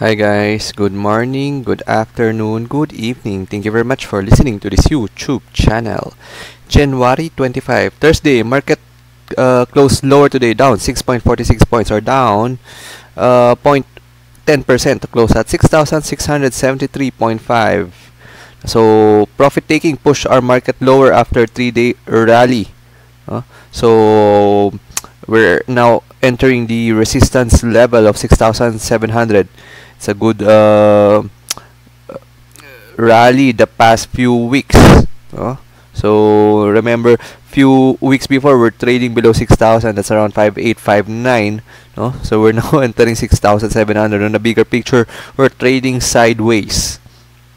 Hi guys, good morning, good afternoon, good evening. Thank you very much for listening to this YouTube channel. January 25, Thursday, market uh, closed lower today, down 6.46 points or down uh, 0.10% to close at 6,673.5. So, profit taking pushed our market lower after 3-day rally. Uh, so, we're now entering the resistance level of 6,700. It's a good uh, rally the past few weeks. Uh, so remember, few weeks before we're trading below 6,000. That's around 5859. No? So we're now entering 6,700. On the bigger picture, we're trading sideways.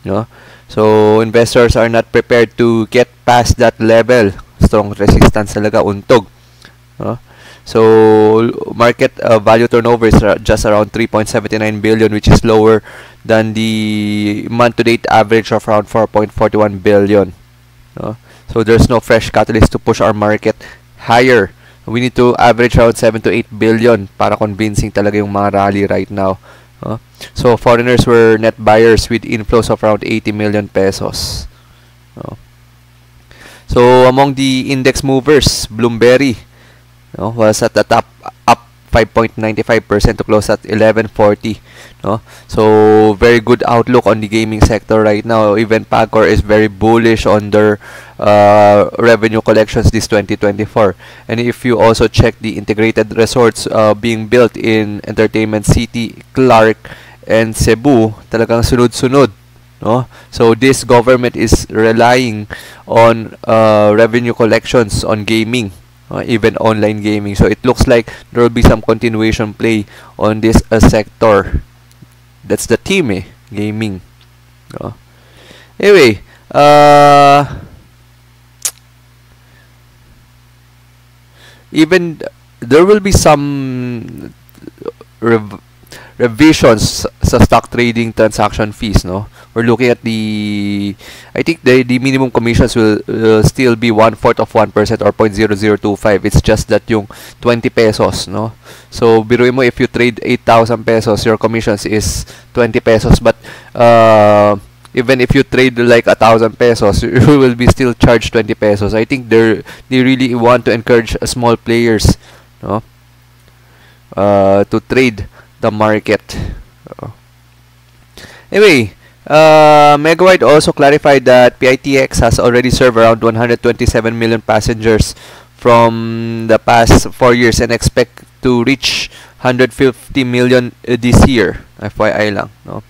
No? So investors are not prepared to get past that level. Strong resistance talaga, untog. No? So market uh, value turnover is just around 3.79 billion, which is lower than the month-to-date average of around 4.41 billion. No? So there's no fresh catalyst to push our market higher. We need to average around 7 to 8 billion para convincing talaga yung mga rally right now. Uh, so foreigners were net buyers with inflows of around 80 million pesos. Uh, so among the index movers, Bloomberry no, was at the top up 5.95% to close at 1140 no? So very good outlook on the gaming sector right now. Even Pagcor is very bullish on their uh, revenue collections this 2024 and if you also check the integrated resorts uh, being built in Entertainment City Clark and Cebu talagang sunod-sunod no? So this government is relying on uh, revenue collections on gaming uh, even online gaming. So it looks like there will be some continuation play on this uh, sector. That's the team, eh, gaming. Uh, anyway, uh, even there will be some rev revisions sa stock trading transaction fees, no? we're looking at the I think the the minimum commissions will uh, still be one fourth of one percent or 0.0025 it's just that yung 20 pesos no? So biruin mo if you trade 8,000 pesos your commissions is 20 pesos. But uh, even if you trade like a thousand pesos you will be still charged 20 pesos. I think they they really want to encourage small players no? Uh, to trade the market anyway uh, Megawide also clarified that PITX has already served around 127 million passengers from the past four years and expect to reach 150 million uh, this year. FYI lang, no?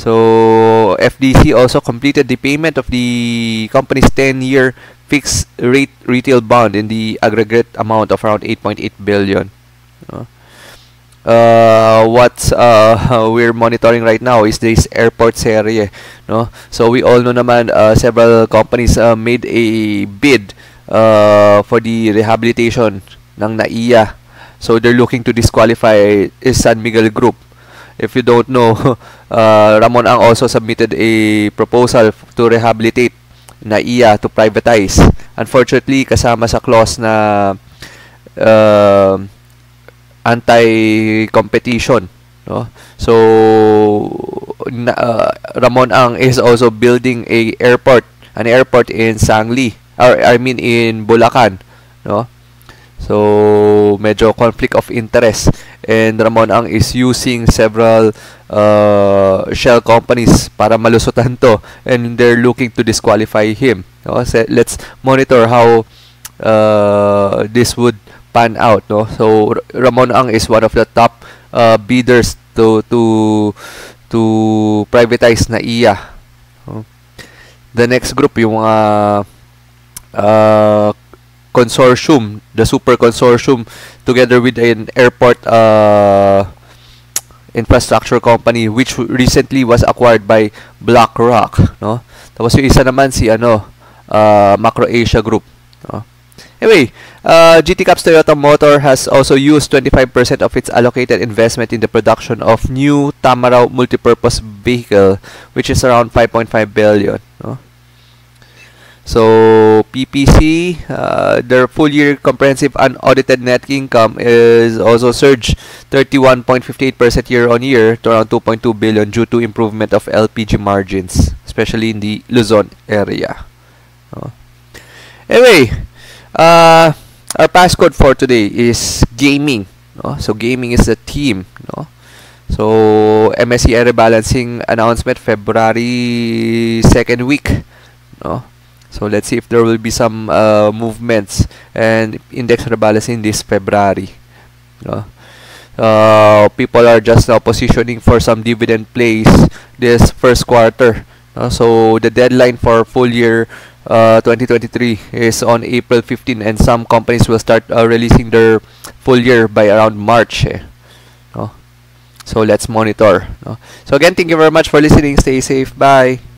So, FDC also completed the payment of the company's 10-year fixed rate retail bond in the aggregate amount of around 8.8 billion. No? Uh, what uh, we're monitoring right now is this airport serie no? So we all know naman uh, several companies uh, made a bid uh, for the rehabilitation ng NAIA. So they're looking to disqualify San Miguel Group. If you don't know uh, Ramon Ang also submitted a proposal to rehabilitate NAIA to privatize. Unfortunately kasama sa clause na uh, anti-competition. No? So, na, uh, Ramon Ang is also building a airport, an airport in Sangli, or I mean in Bulacan. No? So, medyo conflict of interest. And Ramon Ang is using several uh, shell companies para malusutan to. And they're looking to disqualify him. No? So, let's monitor how uh, this would pan out no? So Ramon Ang is one of the top uh, bidders to to to privatize na iya the next group yung uh, uh, consortium the super consortium together with an airport uh, infrastructure company which recently was acquired by BlackRock no? Tapos yung isa naman si ano uh, Macro Asia Group. no? Anyway, uh, GT Caps Toyota Motor has also used 25% of its allocated investment in the production of new Tamaraw multipurpose vehicle, which is around 5.5 billion. No? So PPC, uh, their full year comprehensive unaudited net income is also surged 31.58% year on year to around 2.2 billion due to improvement of LPG margins, especially in the Luzon area. Anyway, uh, our passcode for today is gaming. No? So gaming is the team. No? So MSCI rebalancing announcement February second week. No? So let's see if there will be some uh, movements and index rebalancing this February. No? Uh, people are just now positioning for some dividend plays this first quarter. No? So the deadline for full year uh, 2023 is on April 15 and some companies will start uh, releasing their full year by around March. Eh. No? So let's monitor. No? So again, thank you very much for listening. Stay safe. Bye.